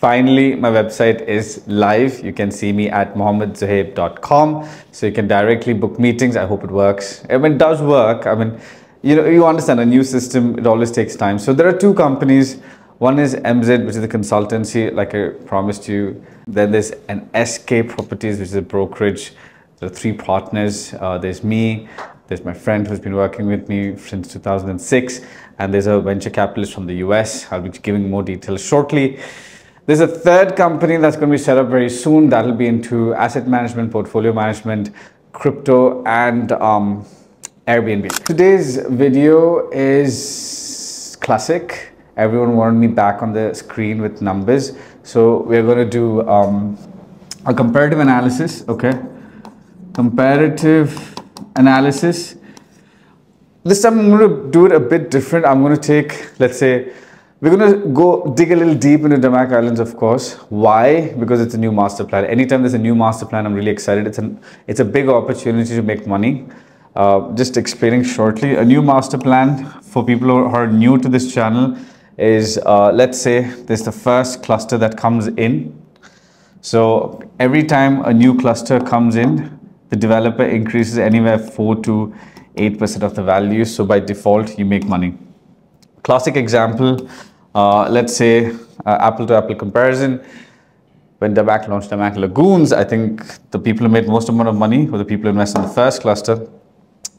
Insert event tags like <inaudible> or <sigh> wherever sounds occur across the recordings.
Finally, my website is live. You can see me at mohammedzohaib.com. So you can directly book meetings. I hope it works. I mean, it does work. I mean, you know, you understand a new system, it always takes time. So there are two companies. One is MZ, which is the consultancy, like I promised you. Then there's an SK Properties, which is a brokerage. There are three partners. Uh, there's me, there's my friend who's been working with me since 2006, and there's a venture capitalist from the US. I'll be giving more details shortly. There's a third company that's going to be set up very soon. That'll be into asset management, portfolio management, crypto, and um, Airbnb. Today's video is classic. Everyone wanted me back on the screen with numbers. So we're going to do um, a comparative analysis, okay? Comparative analysis. This time I'm going to do it a bit different. I'm going to take, let's say, we're going to go dig a little deep into Damac Islands, of course. Why? Because it's a new master plan. Anytime there's a new master plan, I'm really excited. It's, an, it's a big opportunity to make money. Uh, just explaining shortly, a new master plan for people who are new to this channel is, uh, let's say, there's the first cluster that comes in. So every time a new cluster comes in, the developer increases anywhere 4 to 8% of the value. So by default, you make money. Classic example, uh, let's say uh, apple to apple comparison. When Damac launched Damac Lagoons, I think the people who made most amount of money were the people who invested in the first cluster,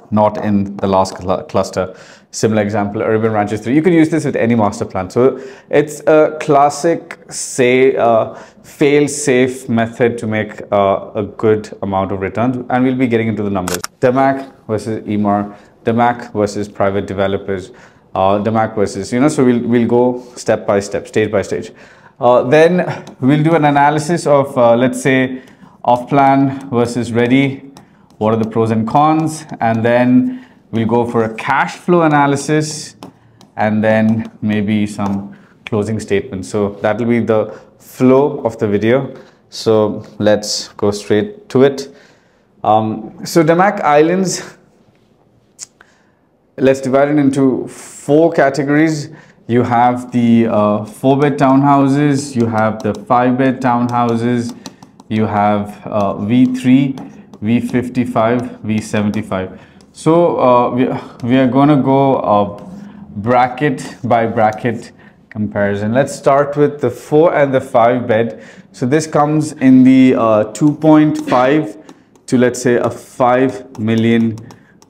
not in the last cl cluster. Similar example, Arabian Ranches 3. You can use this with any master plan. So it's a classic, say, uh, fail-safe method to make uh, a good amount of returns. And we'll be getting into the numbers. Damac versus Emaar, Damac versus private developers, uh, Mac versus, you know, so we'll, we'll go step by step, stage by stage. Uh, then we'll do an analysis of, uh, let's say, off plan versus ready. What are the pros and cons? And then we'll go for a cash flow analysis and then maybe some closing statements. So that will be the flow of the video. So let's go straight to it. Um, so Damac Islands, let's divide it into four categories. You have the uh, four bed townhouses, you have the five bed townhouses, you have uh, V3, V55, V75. So uh, we, we are going to go bracket by bracket comparison. Let's start with the 4 and the 5 bed. So this comes in the uh, 2.5 to let's say a 5 million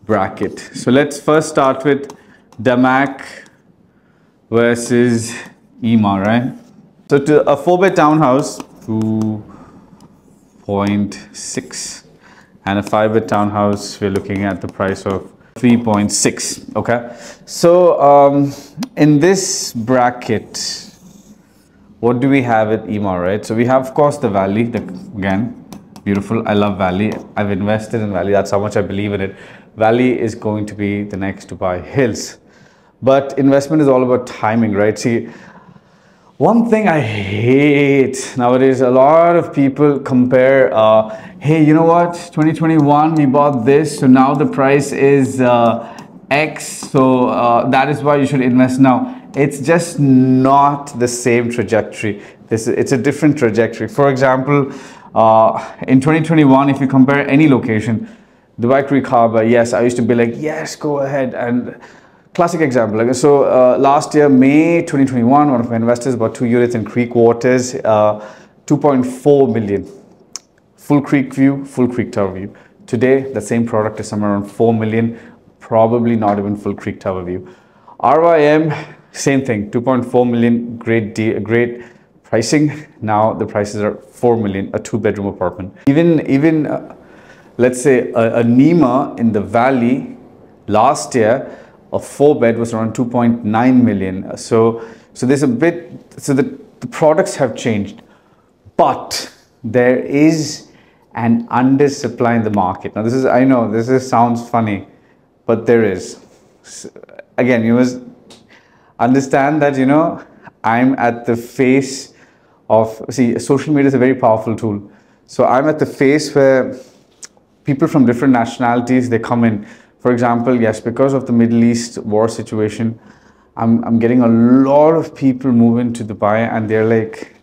bracket. So let's first start with Damac versus Emaar, right? So to a 4 bed townhouse, 2.6 and a 5 bed townhouse, we're looking at the price of 3.6 okay? So um, in this bracket what do we have at Emaar right? So we have of course the valley the, again beautiful. I love valley. I've invested in valley. That's how much I believe in it. Valley is going to be the next Dubai Hills but investment is all about timing right see one thing I hate nowadays, a lot of people compare, uh, hey, you know what, 2021, we bought this, so now the price is uh, X, so uh, that is why you should invest now. It's just not the same trajectory. This, it's a different trajectory. For example, uh, in 2021, if you compare any location, Dubai Creek Harbor, yes, I used to be like, yes, go ahead. and classic example. So uh, last year, May 2021, one of my investors bought two units in Creek Waters, uh, 2.4 million. Full creek view, full creek tower view. Today, the same product is somewhere around 4 million, probably not even full creek tower view. RYM, same thing, 2.4 million, great, great pricing. Now the prices are 4 million, a two bedroom apartment. Even, even uh, let's say a, a Nima in the valley last year, a four bed was around 2.9 million. So, so there's a bit, so the, the products have changed, but there is an undersupply in the market. Now this is, I know this is, sounds funny, but there is. So, again, you must understand that, you know, I'm at the face of, see, social media is a very powerful tool. So I'm at the face where people from different nationalities, they come in for example, yes, because of the Middle East war situation, I'm, I'm getting a lot of people moving to Dubai and they're like,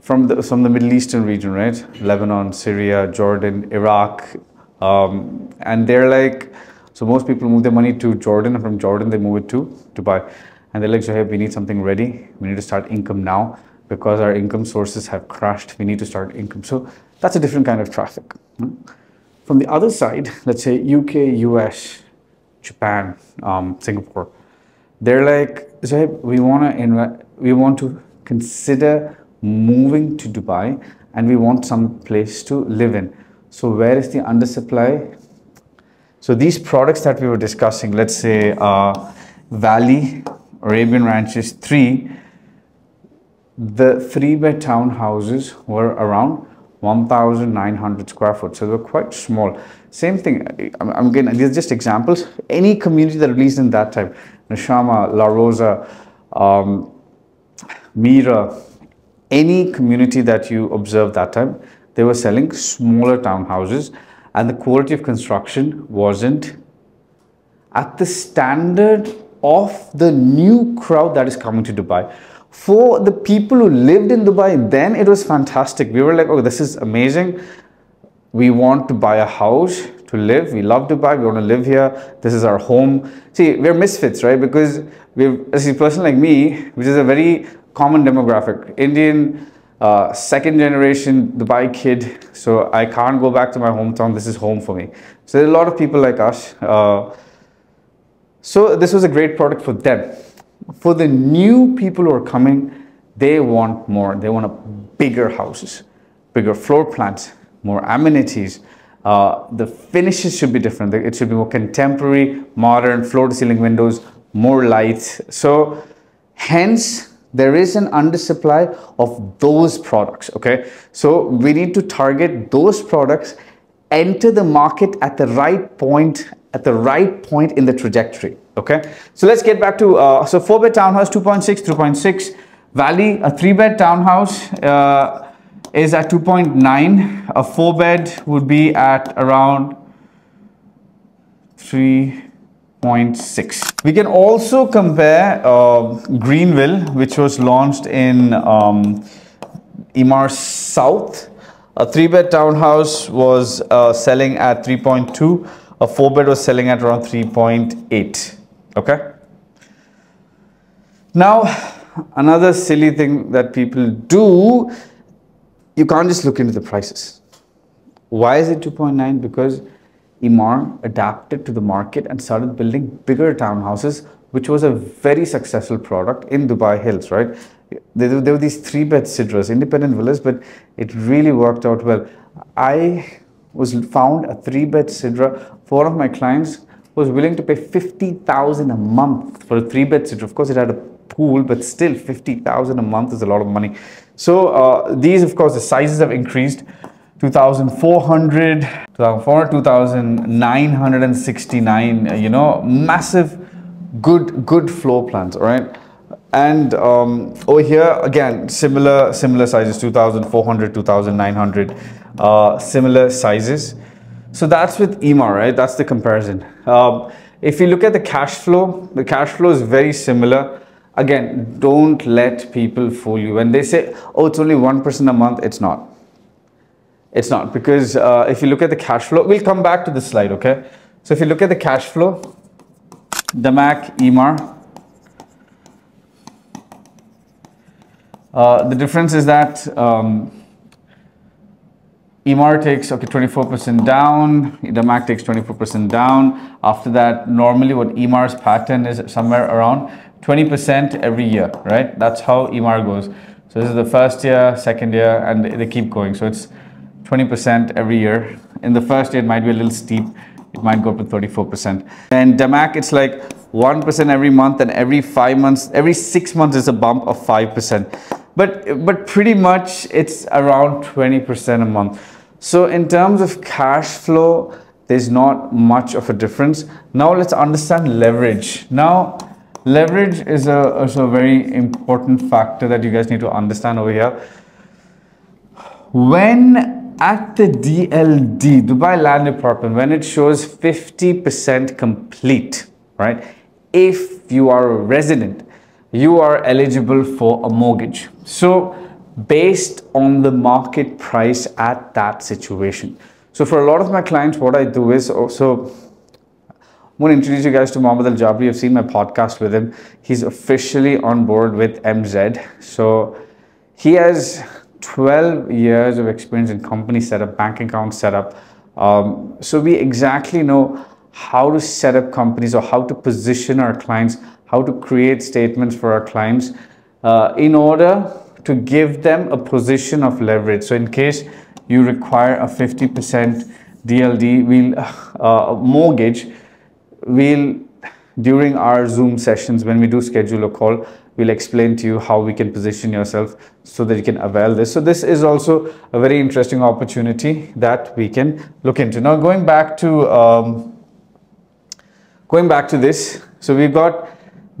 from the from the Middle Eastern region, right? Lebanon, Syria, Jordan, Iraq, um, and they're like, so most people move their money to Jordan, and from Jordan they move it to Dubai, and they're like, so hey, we need something ready. We need to start income now because our income sources have crashed. We need to start income. So that's a different kind of traffic. From the other side, <laughs> let's say UK, US, Japan, um, Singapore, they're like, so hey, we want to we want to consider moving to Dubai and we want some place to live in. So where is the undersupply? So these products that we were discussing, let's say uh, Valley, Arabian Ranches 3, the three bed townhouses were around 1,900 square foot. So they were quite small. Same thing, I'm, getting, these are just examples. Any community that released in that time, Nshama, La Rosa, um, Mira, any community that you observed that time, they were selling smaller townhouses and the quality of construction wasn't at the standard of the new crowd that is coming to Dubai. For the people who lived in Dubai, then it was fantastic. We were like, oh, this is amazing. We want to buy a house to live. We love Dubai. We want to live here. This is our home. See, we're misfits, right? Because we're, as a person like me, which is a very common demographic. Indian, uh, second generation Dubai kid. So I can't go back to my hometown. This is home for me. So there are a lot of people like us. Uh, so this was a great product for them. For the new people who are coming, they want more. They want a bigger houses, bigger floor plans, more amenities. Uh, the finishes should be different. It should be more contemporary, modern, floor to ceiling windows, more lights. So hence there is an undersupply of those products okay so we need to target those products enter the market at the right point at the right point in the trajectory okay so let's get back to uh, so four bed townhouse 2.6 3.6 valley a three bed townhouse uh, is at 2.9 a four bed would be at around 3.6. We can also compare uh, Greenville, which was launched in um, Emaar South. A three bed townhouse was uh, selling at 3.2. A four bed was selling at around 3.8. Okay. Now, another silly thing that people do, you can't just look into the prices. Why is it 2.9? Because Emaar adapted to the market and started building bigger townhouses, which was a very successful product in Dubai Hills, right? There, there were these three bed sidras, independent villas, but it really worked out well. I was found a three bed sidra for one of my clients was willing to pay 50,000 a month for a three bed sidra. Of course, it had a pool, but still 50,000 a month is a lot of money. So uh, these, of course, the sizes have increased. 2,400, 2,400, 2,969, uh, you know, massive, good, good floor plans, all right? And um, over here, again, similar, similar sizes, 2,400, 2,900, uh, similar sizes. So that's with Emaar, right? That's the comparison. Um, if you look at the cash flow, the cash flow is very similar. Again, don't let people fool you. When they say, oh, it's only 1% a month, it's not it's not because uh, if you look at the cash flow, we'll come back to this slide, okay? So if you look at the cash flow, Damac, Emaar, uh, the difference is that um, Emaar takes okay 24% down, Damac takes 24% down. After that, normally what Emaar's pattern is somewhere around 20% every year, right? That's how Emaar goes. So this is the first year, second year, and they keep going. So it's 20% every year. In the first year, it might be a little steep. It might go up to 34%. And Damac, it's like 1% every month and every five months, every six months is a bump of 5%. But, but pretty much it's around 20% a month. So in terms of cash flow, there's not much of a difference. Now let's understand leverage. Now, leverage is a, is a very important factor that you guys need to understand over here. When at the DLD, Dubai Land Department, when it shows 50% complete, right? If you are a resident, you are eligible for a mortgage. So based on the market price at that situation. So for a lot of my clients, what I do is also, I'm going to introduce you guys to Mohammed Al Jabri. You've seen my podcast with him. He's officially on board with MZ. So he has 12 years of experience in company setup, bank account setup. Um, so we exactly know how to set up companies or how to position our clients, how to create statements for our clients uh, in order to give them a position of leverage. So in case you require a 50% DLD we'll, uh, mortgage, we'll during our Zoom sessions when we do schedule a call, we'll explain to you how we can position yourself so that you can avail this. So this is also a very interesting opportunity that we can look into. Now going back to um, going back to this, so we've got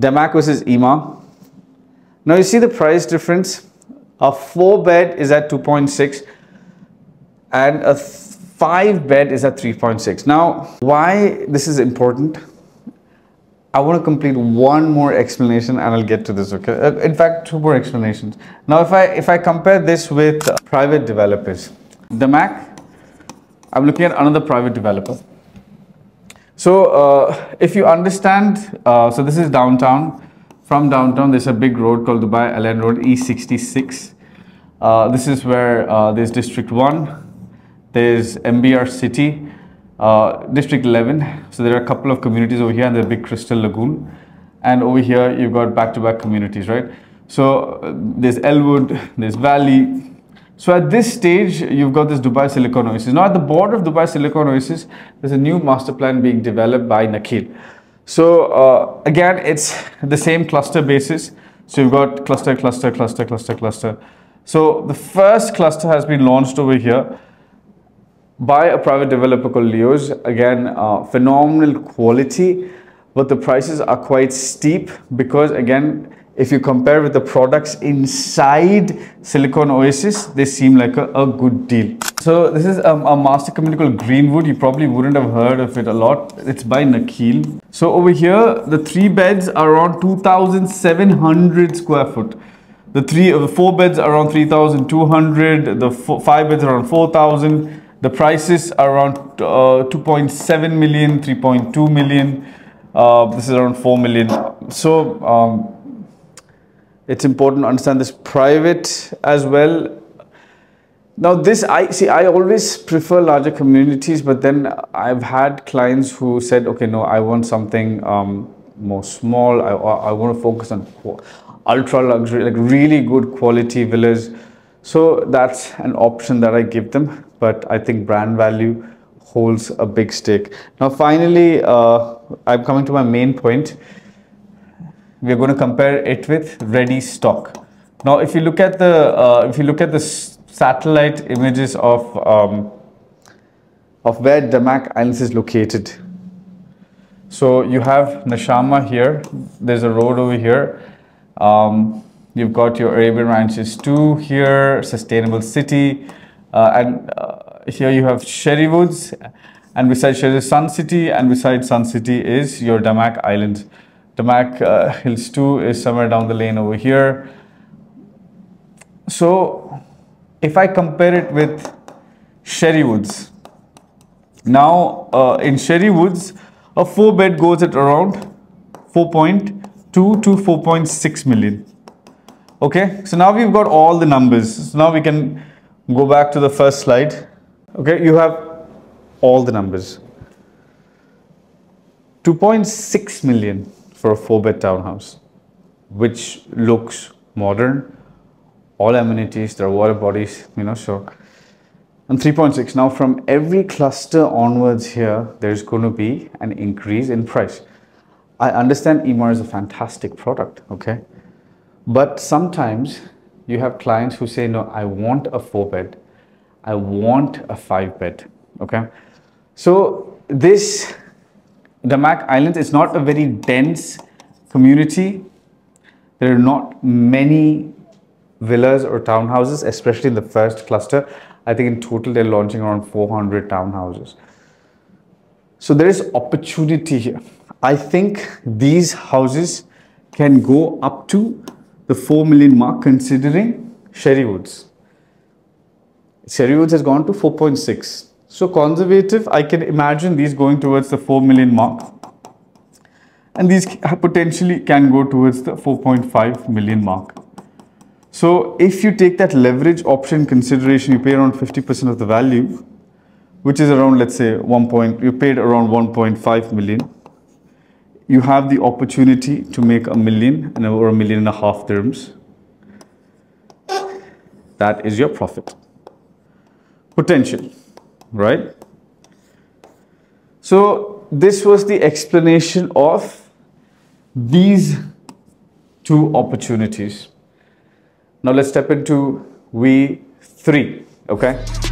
DAMAC versus Emaar. Now you see the price difference. A four bed is at 2.6 and a five bed is at 3.6. Now why this is important I want to complete one more explanation and I'll get to this, okay? Uh, in fact, two more explanations. Now, if I, if I compare this with private developers, the Mac, I'm looking at another private developer. So, uh, if you understand, uh, so this is downtown. From downtown, there's a big road called Dubai Al Ain Road, E66. Uh, this is where uh, there's District 1, there's MBR City, uh, District 11. So there are a couple of communities over here and the big Crystal Lagoon. And over here, you've got back-to-back -back communities, right? So uh, there's Elwood, there's Valley. So at this stage, you've got this Dubai Silicon Oasis. Now at the border of Dubai Silicon Oasis, there's a new master plan being developed by Nakheel. So uh, again, it's the same cluster basis. So you've got cluster, cluster, cluster, cluster, cluster. So the first cluster has been launched over here by a private developer called Leos. Again, uh, phenomenal quality, but the prices are quite steep because again, if you compare with the products inside Silicon Oasis, they seem like a, a good deal. So this is um, a master community called Greenwood. You probably wouldn't have heard of it a lot. It's by Nakheel. So over here, the three beds are around 2,700 square foot. The three, the four beds are around 3,200. The four, five beds are around 4,000 the prices are around uh, 2.7 million, 3.2 million. Uh, this is around 4 million. So um, it's important to understand this private as well. Now this, I see, I always prefer larger communities, but then I've had clients who said, okay, no, I want something um, more small. I, I want to focus on ultra luxury, like really good quality villas. So that's an option that I give them but I think brand value holds a big stake. Now, finally, uh, I'm coming to my main point. We're going to compare it with ready stock. Now, if you look at the uh, if you look at the satellite images of um, of where DAMAC Islands is located. So you have Nshama here. There's a road over here. Um, you've got your Arabian Ranches 2 here, Sustainable City. Uh, and uh, here you have Cherrywoods, and beside Sherry Sun City, and beside Sun City is your DAMAC Island. DAMAC uh, Hills 2 is somewhere down the lane over here. So, if I compare it with Cherrywoods. now uh, in Cherrywoods, a 4 bed goes at around 4.2 to 4.6 million. Okay, so now we've got all the numbers. So now we can go back to the first slide. Okay, you have all the numbers. 2.6 million for a four bed townhouse, which looks modern, all amenities, there are water bodies, you know, so. And 3.6, now from every cluster onwards here, there's going to be an increase in price. I understand Emaar is a fantastic product, okay? But sometimes you have clients who say, no, I want a four bed. I want a five bed. Okay. So this DAMAC Islands is not a very dense community. There are not many villas or townhouses, especially in the first cluster. I think in total they're launching around 400 townhouses. So there is opportunity here. I think these houses can go up to the 4 million mark considering Cherrywoods. Sherry Woods has gone to 4.6. So conservative, I can imagine these going towards the 4 million mark. And these potentially can go towards the 4.5 million mark. So if you take that leverage option consideration, you pay around 50% of the value, which is around, let's say, 1 point, you paid around 1.5 million. You have the opportunity to make a million and or a million and a half dirhams. That is your profit. Potential, right? So this was the explanation of these two opportunities. Now let's step into V3, okay?